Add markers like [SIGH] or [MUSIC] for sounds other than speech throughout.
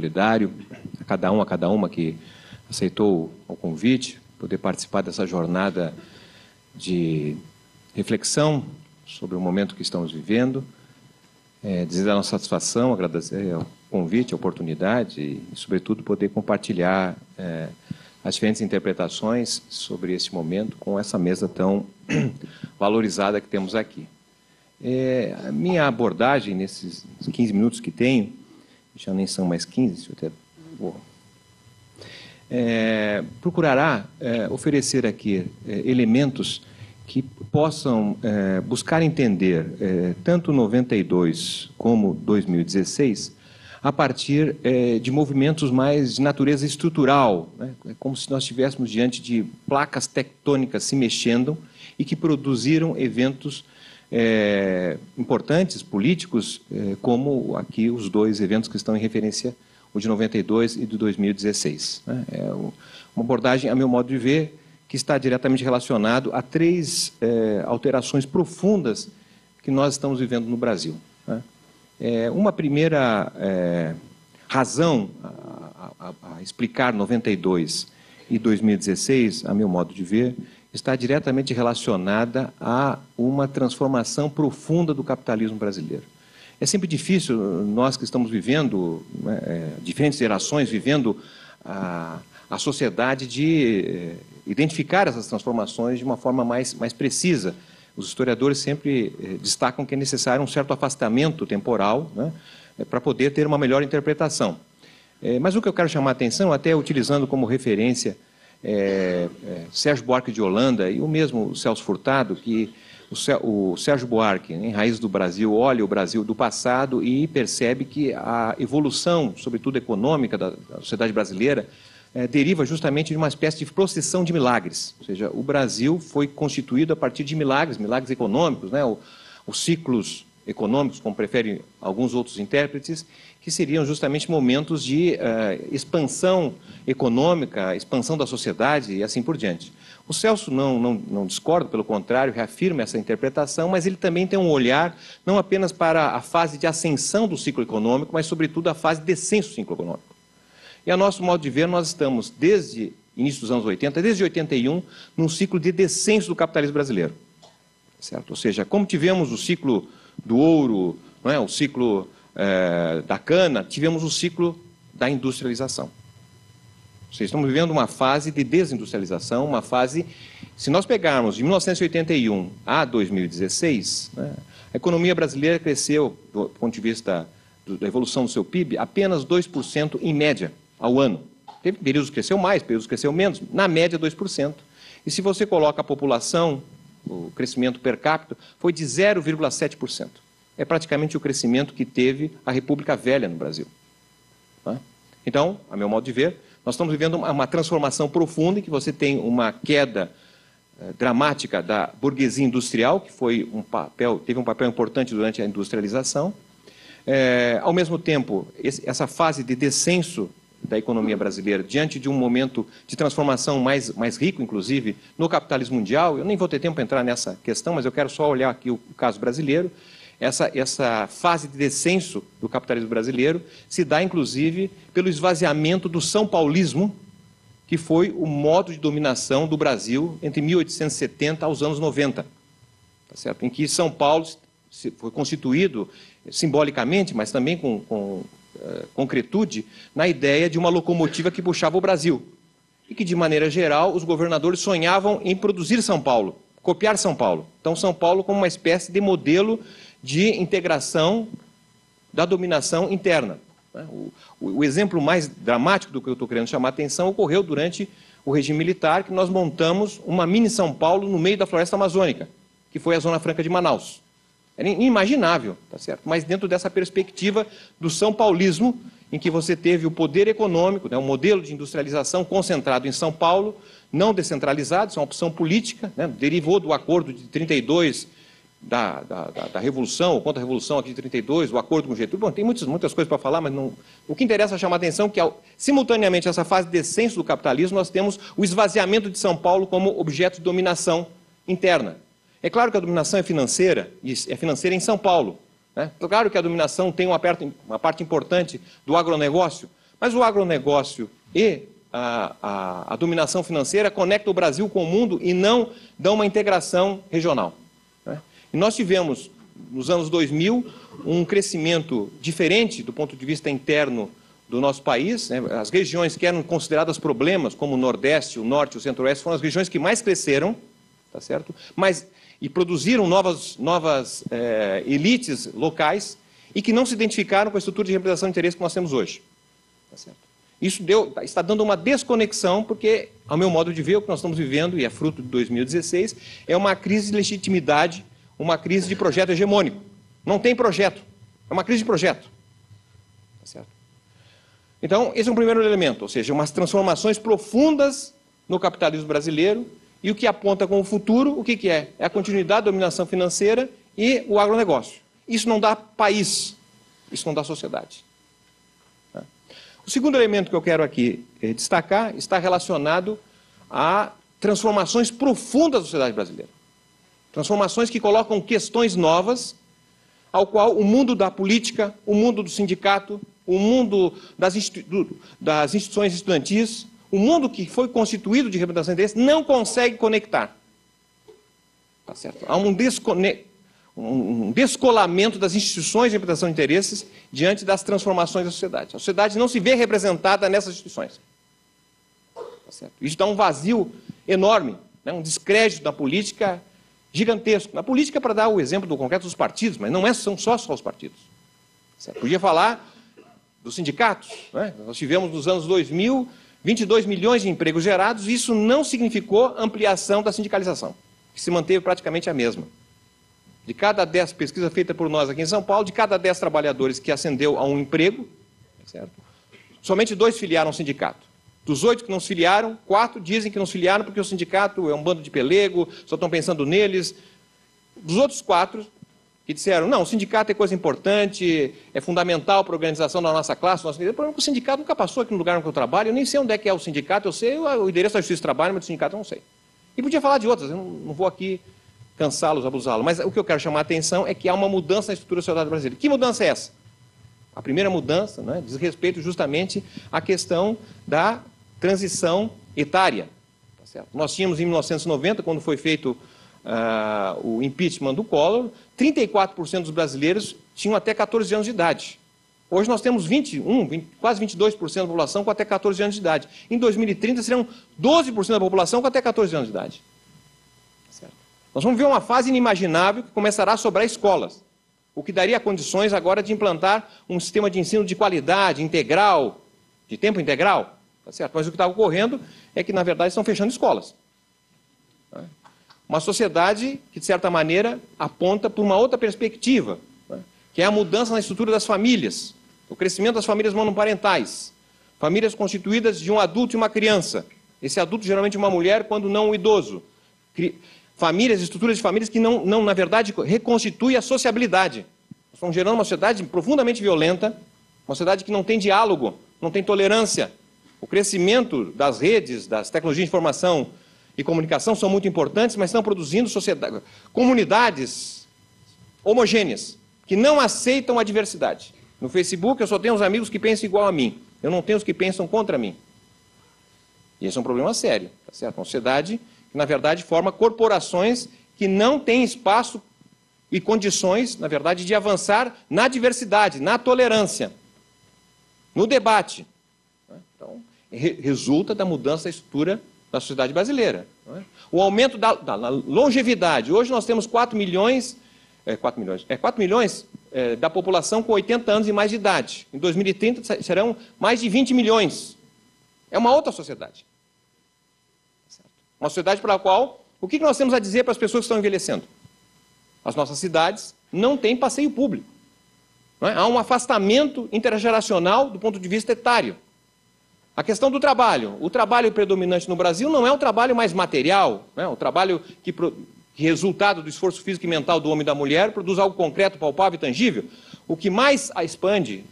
solidário, a cada um, a cada uma que aceitou o convite, poder participar dessa jornada de reflexão sobre o momento que estamos vivendo. É, dizer a nossa satisfação, agradecer o convite, a oportunidade e, sobretudo, poder compartilhar é, as diferentes interpretações sobre esse momento com essa mesa tão [CLEARS THROAT] valorizada que temos aqui. É, a minha abordagem nesses 15 minutos que tenho, já nem são mais 15, eu até vou, é, procurará é, oferecer aqui é, elementos que possam é, buscar entender é, tanto 92 como 2016 a partir é, de movimentos mais de natureza estrutural, né? é como se nós estivéssemos diante de placas tectônicas se mexendo e que produziram eventos é, importantes, políticos, é, como aqui os dois eventos que estão em referência, o de 92 e de 2016. Né? É uma abordagem, a meu modo de ver, que está diretamente relacionado a três é, alterações profundas que nós estamos vivendo no Brasil. Né? É, uma primeira é, razão a, a, a, explicar 92 e 2016, a meu modo de ver, está diretamente relacionada a uma transformação profunda do capitalismo brasileiro. É sempre difícil, nós que estamos vivendo, né, é, diferentes gerações vivendo a, a sociedade, de é, identificar essas transformações de uma forma mais, mais precisa. Os historiadores sempre eh, destacam que é necessário um certo afastamento temporal né, eh, para poder ter uma melhor interpretação. Eh, mas o que eu quero chamar a atenção, até utilizando como referência é, é, Sérgio Buarque de Holanda e o mesmo Celso Furtado, que o, Sérgio Buarque, em Raiz do Brasil, olha o Brasil do passado e percebe que a evolução, sobretudo econômica, da, da sociedade brasileira é, deriva justamente de uma espécie de procissão de milagres. Ou seja, o Brasil foi constituído a partir de milagres, milagres econômicos, né? os ciclos econômicos, como preferem alguns outros intérpretes, que seriam justamente momentos de uh, expansão econômica, expansão da sociedade e assim por diante. O Celso não, não, não discorda, pelo contrário, reafirma essa interpretação, mas ele também tem um olhar não apenas para a fase de ascensão do ciclo econômico, mas, sobretudo, a fase de descenso do ciclo econômico. E a nosso modo de ver, nós estamos desde início dos anos 80, desde 81, num ciclo de descenso do capitalismo brasileiro. Certo? Ou seja, como tivemos o ciclo do ouro, é? o ciclo é, da cana, tivemos o ciclo da industrialização. Seja, estamos vivendo uma fase de desindustrialização, uma fase. Se nós pegarmos de 1981 a 2016, né, a economia brasileira cresceu, do ponto de vista da evolução do seu PIB, apenas 2% em média ao ano. Teve períodos que cresceu mais, períodos que cresceu menos, na média 2%. E se você coloca a população, o crescimento per capita foi de 0,7%. É praticamente o crescimento que teve a República Velha no Brasil. Tá? Então, a meu modo de ver, nós estamos vivendo uma transformação profunda em que você tem uma queda eh, dramática da burguesia industrial, que foi um papel, teve um papel importante durante a industrialização. É, ao mesmo tempo, esse, essa fase de descenso da economia brasileira, diante de um momento de transformação mais, mais rico, inclusive, no capitalismo mundial, eu nem vou ter tempo para entrar nessa questão, mas eu quero só olhar aqui o, o caso brasileiro, essa, essa fase de descenso do capitalismo brasileiro se dá, inclusive, pelo esvaziamento do São Paulismo, que foi o modo de dominação do Brasil entre 1870 aos anos 90, tá certo? em que São Paulo foi constituído simbolicamente, mas também com, com concretude, na ideia de uma locomotiva que puxava o Brasil. E que, de maneira geral, os governadores sonhavam em produzir São Paulo, copiar São Paulo. Então, São Paulo como uma espécie de modelo de integração da dominação interna. Né? O, o, exemplo mais dramático do que eu estou querendo chamar a atenção ocorreu durante o regime militar, que nós montamos uma mini São Paulo no meio da floresta amazônica, que foi a Zona Franca de Manaus. Era inimaginável, tá certo? Mas dentro dessa perspectiva do São Paulismo, em que você teve o poder econômico, né, um modelo de industrialização concentrado em São Paulo, não descentralizado, isso é uma opção política, né, derivou do acordo de 32 da, da, da, da Revolução, ou contra-revolução aqui de 32, o acordo com Getúlio. Bom, tem muitas, muitas coisas para falar, mas não... o que interessa é chamar a atenção é que, ao, simultaneamente, essa fase de descenso do capitalismo, nós temos o esvaziamento de São Paulo como objeto de dominação interna. É claro que a dominação é financeira, é financeira em São Paulo. Né? Claro que a dominação tem uma parte, uma parte importante do agronegócio, Mas o agronegócio e a, a, a, dominação financeira conectam o Brasil com o mundo e não dão uma integração regional. Né? E nós tivemos, nos anos 2000, um crescimento diferente do ponto de vista interno do nosso país. Né? As regiões que eram consideradas problemas, como o Nordeste, o Norte o Centro-Oeste, foram as regiões que mais cresceram, tá certo? Mas, e produziram novas, novas é, elites locais e que não se identificaram com a estrutura de representação de interesse que nós temos hoje. Tá? Isso deu, está dando uma desconexão, porque, ao meu modo de ver, o que nós estamos vivendo, e é fruto de 2016, é uma crise de legitimidade, uma crise de projeto hegemônico. Não tem projeto. É uma crise de projeto. Tá? Então, esse é um primeiro elemento, ou seja, umas transformações profundas no capitalismo brasileiro, e o que aponta como futuro, o que, que é? É a continuidade da dominação financeira e o agronegócio. Isso não dá país, isso não dá sociedade. Tá? O segundo elemento que eu quero aqui eh, destacar está relacionado a transformações profundas da sociedade brasileira. Transformações que colocam questões novas ao qual o mundo da política, o mundo do sindicato, o mundo das, das instituições estudantis, o mundo que foi constituído de representação de interesse não consegue conectar. Tá certo? Há um, um descolamento das instituições de representação de interesses diante das transformações da sociedade. A sociedade não se vê representada nessas instituições. Tá certo? Isso dá um vazio enorme, né? um descrédito da política gigantesco. Na política, para dar o exemplo do concreto dos partidos, mas não é, são só, só os partidos. Você podia falar dos sindicatos. Né? Nós tivemos nos anos 2000 22 milhões de empregos gerados, isso não significou ampliação da sindicalização, que se manteve praticamente a mesma. De cada 10, pesquisa feita por nós aqui em São Paulo, de cada 10 trabalhadores que ascendeu a um emprego, certo? somente dois filiaram ao sindicato. Dos oito que não se filiaram, quatro dizem que não se filiaram porque o sindicato é um bando de pelego, só estão pensando neles. Dos outros quatro, que disseram, não, o sindicato é coisa importante, é fundamental para a organização da nossa classe. Nossa... O problema é que o sindicato nunca passou aqui no lugar onde eu trabalho, eu nem sei onde é que é o sindicato, eu sei o endereço da Justiça do Trabalho, mas do sindicato eu não sei. E podia falar de outras, eu não vou aqui cansá-los, abusá-los, mas o que eu quero chamar a atenção é que há uma mudança na estrutura da sociedade brasileira. Que mudança é essa? A primeira mudança né, diz respeito justamente à questão da transição etária. Tá Nós tínhamos em 1990, quando foi feito uh, o impeachment do Collor, 34% dos brasileiros tinham até 14 anos de idade. Hoje nós temos 21, 20, quase 22% da população com até 14 anos de idade. Em 2030 serão 12% da população com até 14 anos de idade. Certo. Nós vamos ver uma fase inimaginável que começará a sobrar escolas, o que daria condições agora de implantar um sistema de ensino de qualidade, integral, de tempo integral. Tá certo? Mas o que está ocorrendo é que, na verdade, estão fechando escolas. Uma sociedade que, de certa maneira, aponta por uma outra perspectiva, né? que é a mudança na estrutura das famílias, o crescimento das famílias monoparentais, famílias constituídas de um adulto e uma criança. Esse adulto, geralmente, uma mulher, quando não um idoso. Famílias, estruturas de famílias que, não, não na verdade, reconstituem a sociabilidade. Estamos gerando uma sociedade profundamente violenta, uma sociedade que não tem diálogo, não tem tolerância. O crescimento das redes, das tecnologias de informação, e comunicação são muito importantes, mas estão produzindo sociedade, comunidades homogêneas, que não aceitam a diversidade. No Facebook eu só tenho os amigos que pensam igual a mim, eu não tenho os que pensam contra mim. E esse é um problema sério, tá certo? Uma sociedade que, na verdade, forma corporações que não têm espaço e condições, na verdade, de avançar na diversidade, na tolerância, no debate. Então, resulta da mudança da estrutura da sociedade brasileira. É? O aumento da, da, longevidade. Hoje nós temos 4 milhões, é, 4 milhões, é, 4 milhões é, da população com 80 anos e mais de idade. Em 2030 serão mais de 20 milhões. É uma outra sociedade. Uma sociedade para a qual, o que nós temos a dizer para as pessoas que estão envelhecendo? As nossas cidades não têm passeio público. É? Há um afastamento intergeracional do ponto de vista etário. A questão do trabalho. O trabalho predominante no Brasil não é o trabalho mais material, né? o trabalho que, resultado do esforço físico e mental do homem e da mulher, produz algo concreto, palpável e tangível. O que mais a expande,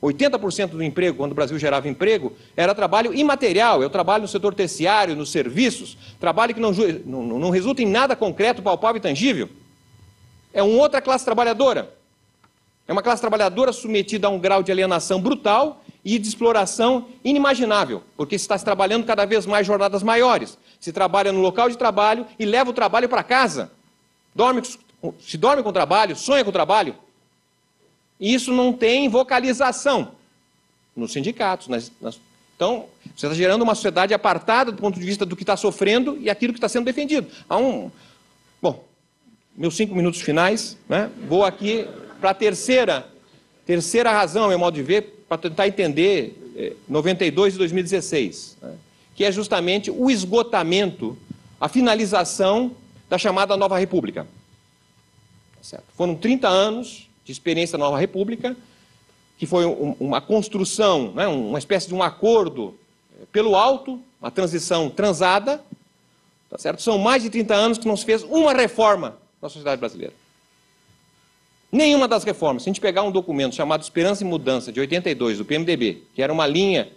80% do emprego, quando o Brasil gerava emprego, era trabalho imaterial, é o trabalho no setor terciário, nos serviços, trabalho que não, não, não resulta em nada concreto, palpável e tangível. É uma outra classe trabalhadora. É uma classe trabalhadora submetida a um grau de alienação brutal e de exploração inimaginável, porque se está se trabalhando cada vez mais jornadas maiores. Se trabalha no local de trabalho e leva o trabalho para casa. Dorme, se dorme com o trabalho, sonha com o trabalho. E isso não tem vocalização nos sindicatos. Nas, nas... Então, você está gerando uma sociedade apartada do ponto de vista do que está sofrendo e aquilo que está sendo defendido. Há um. Bom, meus cinco minutos finais, né? vou aqui para a terceira, terceira razão, meu modo de ver, para tentar entender 92 eh, e 2016, né? que é justamente o esgotamento, a finalização da chamada Nova República. Tá certo? Foram 30 anos de experiência da Nova República, que foi um, uma construção, né? uma espécie de um acordo eh, pelo alto, uma transição transada, tá certo? São mais de 30 anos que não se fez uma reforma na sociedade brasileira. Nenhuma das reformas. Se a gente pegar um documento chamado Esperança e Mudança, de 82, do PMDB, que era uma linha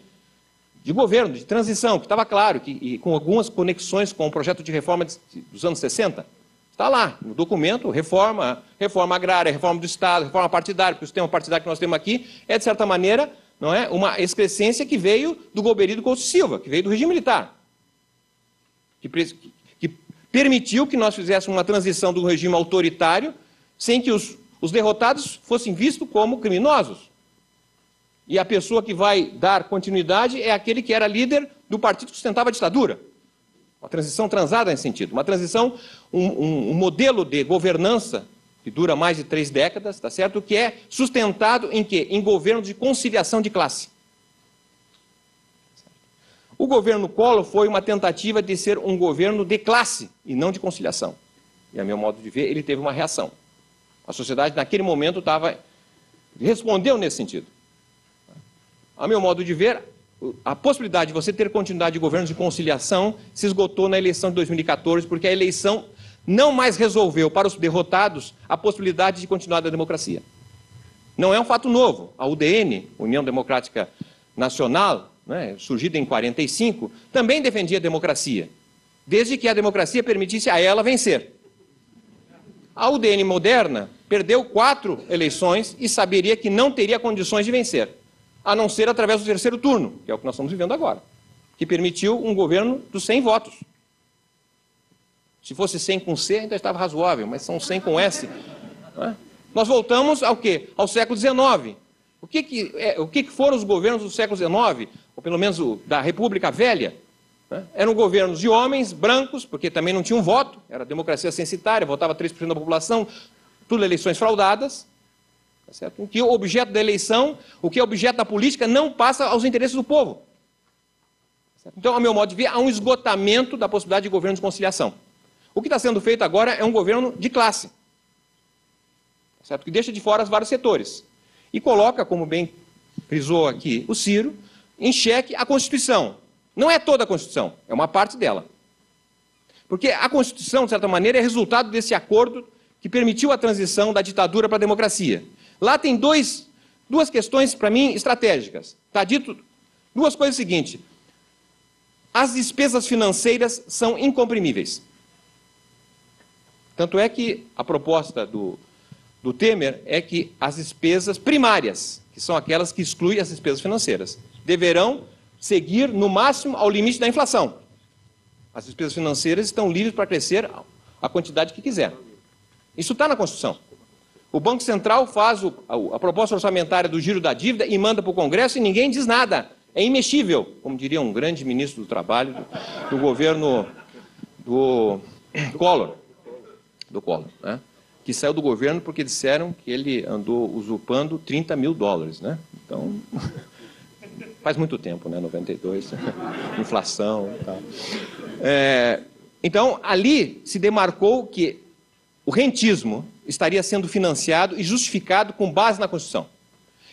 de governo, de transição, que estava claro, que, e com algumas conexões com o projeto de reforma de, dos anos 60, está lá, no documento, reforma, reforma agrária, reforma do Estado, reforma partidária, porque o sistema partidário que nós temos aqui é, de certa maneira, não é, uma excrescência que veio do Goberido Couto Silva, que veio do regime militar, que, que permitiu que nós fizéssemos uma transição do regime autoritário sem que os os derrotados fossem vistos como criminosos. E a pessoa que vai dar continuidade é aquele que era líder do partido que sustentava a ditadura. Uma transição transada nesse sentido. Uma transição, um, um, um modelo de governança que dura mais de três décadas, tá certo? Que é sustentado em quê? Em governo de conciliação de classe. O governo Collor foi uma tentativa de ser um governo de classe e não de conciliação. E a meu modo de ver, ele teve uma reação. A sociedade, naquele momento, estava. respondeu nesse sentido. A meu modo de ver, a possibilidade de você ter continuidade de governo de conciliação se esgotou na eleição de 2014, porque a eleição não mais resolveu para os derrotados a possibilidade de continuar da democracia. Não é um fato novo. A UDN, União Democrática Nacional, né, surgida em 45, também defendia a democracia, desde que a democracia permitisse a ela vencer. A UDN moderna perdeu quatro eleições e saberia que não teria condições de vencer, a não ser através do terceiro turno, que é o que nós estamos vivendo agora, que permitiu um governo dos 100 votos. Se fosse 100 com C, ainda estava razoável, mas são 100 com S. É? Nós voltamos ao quê? Ao século XIX. O que, que, é, o que, que foram os governos do século XIX, ou pelo menos o, da República Velha? Né? Eram governos de homens brancos, porque também não tinham voto, era democracia censitária, votava 3% da população, tudo eleições fraudadas, tá certo? em que o objeto da eleição, o que é objeto da política, não passa aos interesses do povo. Tá então, a meu modo de ver, há um esgotamento da possibilidade de governo de conciliação. O que está sendo feito agora é um governo de classe, tá certo? que deixa de fora os vários setores e coloca, como bem frisou aqui o Ciro, em xeque a Constituição, não é toda a Constituição, é uma parte dela. Porque a Constituição, de certa maneira, é resultado desse acordo que permitiu a transição da ditadura para a democracia. Lá tem dois, duas questões, para mim, estratégicas. Está dito duas coisas seguintes. As despesas financeiras são incomprimíveis. Tanto é que a proposta do, do Temer é que as despesas primárias, que são aquelas que excluem as despesas financeiras, deverão seguir no máximo ao limite da inflação. As despesas financeiras estão livres para crescer a quantidade que quiser. Isso está na Constituição. O Banco Central faz o, a, a, proposta orçamentária do giro da dívida e manda para o Congresso e ninguém diz nada. É imexível, como diria um grande ministro do Trabalho do, do governo do [COUGHS] Collor, do Collor, né? que saiu do governo porque disseram que ele andou usurpando 30 mil dólares. Né? Então, Faz muito tempo, né? 92, [LAUGHS] inflação e tal. É, então, ali se demarcou que o rentismo estaria sendo financiado e justificado com base na Constituição.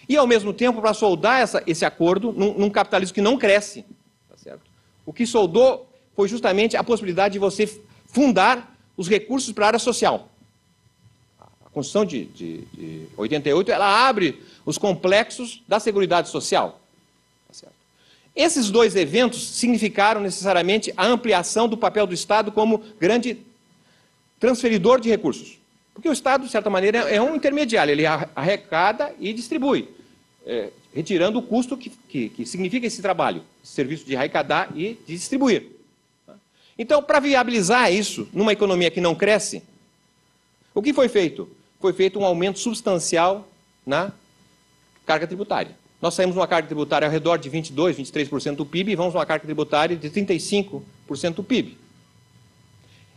E, ao mesmo tempo, para soldar essa, esse acordo num, num, capitalismo que não cresce, tá o que soldou foi justamente a possibilidade de você fundar os recursos para a área social. A Constituição de, de, de 88 ela abre os complexos da Seguridade Social. Esses dois eventos significaram necessariamente a ampliação do papel do Estado como grande transferidor de recursos. Porque o Estado, de certa maneira, é um intermediário, ele arrecada e distribui. É, retirando o custo que, que, que significa esse trabalho, esse serviço de arrecadar e de distribuir. Então, para viabilizar isso numa economia que não cresce, o que foi feito? Foi feito um aumento substancial na carga tributária. Nós saímos uma carga tributária ao redor de 22%, 23% do PIB e vamos uma carga tributária de 35% do PIB.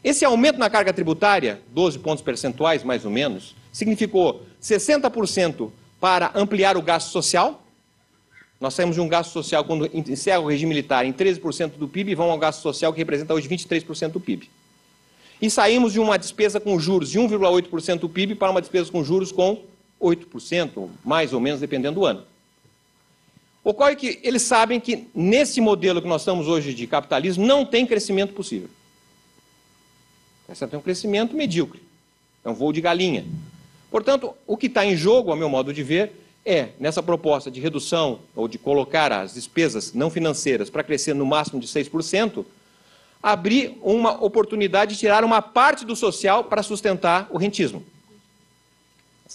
Esse aumento na carga tributária, 12 pontos percentuais mais ou menos, significou 60% para ampliar o gasto social. Nós saímos de um gasto social, quando encerra o regime militar, em 13% do PIB e vamos ao gasto social que representa hoje 23% do PIB. E saímos de uma despesa com juros de 1,8% do PIB para uma despesa com juros com 8%, mais ou menos, dependendo do ano. Ocorre que eles sabem que nesse modelo que nós estamos hoje de capitalismo não tem crescimento possível. Essa tem um crescimento medíocre. É um voo de galinha. Portanto, o que está em jogo, a meu modo de ver, é, nessa proposta de redução ou de colocar as despesas não financeiras para crescer no máximo de 6%, abrir uma oportunidade de tirar uma parte do social para sustentar o rentismo.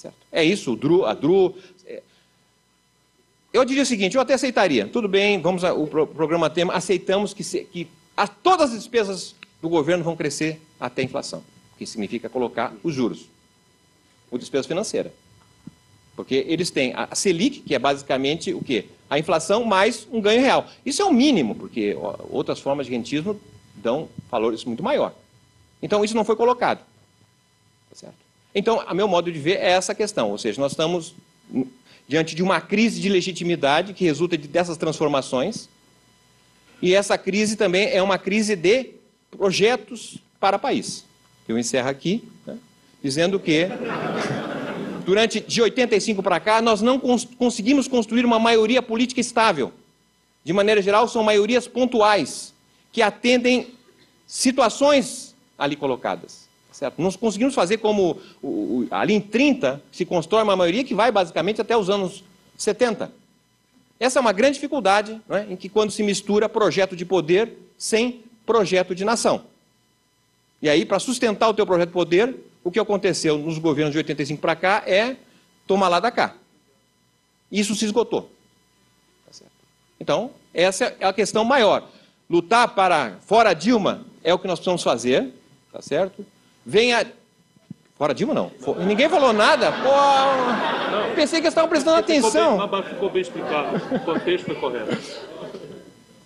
Tá é isso, o DRU, a DRU, eu diria o seguinte, eu até aceitaria. Tudo bem, vamos ao pro, programa tema, aceitamos que, se, que a, todas as despesas do governo vão crescer até a inflação, que significa colocar os juros, o despesa financeira. Porque eles têm a Selic, que é basicamente o quê? A inflação mais um ganho real. Isso é o mínimo, porque outras formas de rentismo dão valores muito maior. Então, isso não foi colocado. Tá certo? Então, a meu modo de ver, é essa questão. Ou seja, nós estamos diante de uma crise de legitimidade que resulta de, dessas transformações. E essa crise também é uma crise de projetos para o país. Eu encerro aqui, né, dizendo que [LAUGHS] durante de 85 para cá nós não cons conseguimos construir uma maioria política estável. De maneira geral, são maiorias pontuais que atendem situações ali colocadas. Certo? Nós conseguimos fazer como o, o, ali em 30 se constrói uma maioria que vai basicamente até os anos 70. Essa é uma grande dificuldade, é? em que quando se mistura projeto de poder sem projeto de nação. E aí, para sustentar o teu projeto de poder, o que aconteceu nos governos de 85 para cá é tomar lá da cá. Isso se esgotou. Tá então, essa é a questão maior. Lutar para fora Dilma é o que nós precisamos fazer, tá certo? Venha. Fora Dilma, não. Ninguém falou nada? Pô, não. pensei que eles estavam prestando atenção. Ficou bem, ficou bem explicado. O contexto foi correto.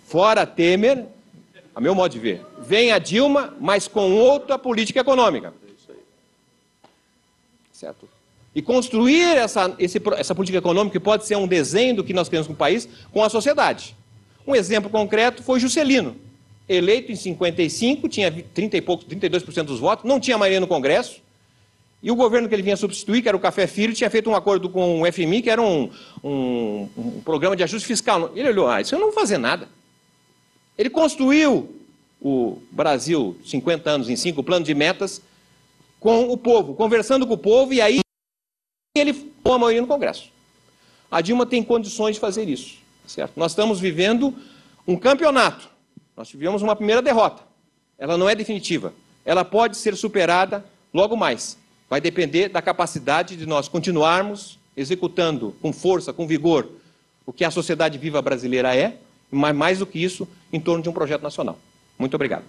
Fora Temer, a meu modo de ver, venha Dilma, mas com outra política econômica. Certo? E construir essa, esse, essa política econômica que pode ser um desenho do que nós queremos no país com a sociedade. Um exemplo concreto foi Juscelino eleito em 55, tinha 30 e poucos, 32% dos votos, não tinha maioria no Congresso, e o governo que ele vinha substituir, que era o Café Filho, tinha feito um acordo com o FMI, que era um, um, um programa de ajuste fiscal. Ele olhou, ah, isso eu não vou fazer nada. Ele construiu o Brasil, 50 anos em 5, o plano de metas, com o povo, conversando com o povo, e aí ele pôs a maioria no Congresso. A Dilma tem condições de fazer isso. Certo? Nós estamos vivendo um campeonato nós tivemos uma primeira derrota. Ela não é definitiva. Ela pode ser superada logo mais. Vai depender da capacidade de nós continuarmos executando com força, com vigor, o que a sociedade viva brasileira é, mas mais do que isso, em torno de um projeto nacional. Muito obrigado.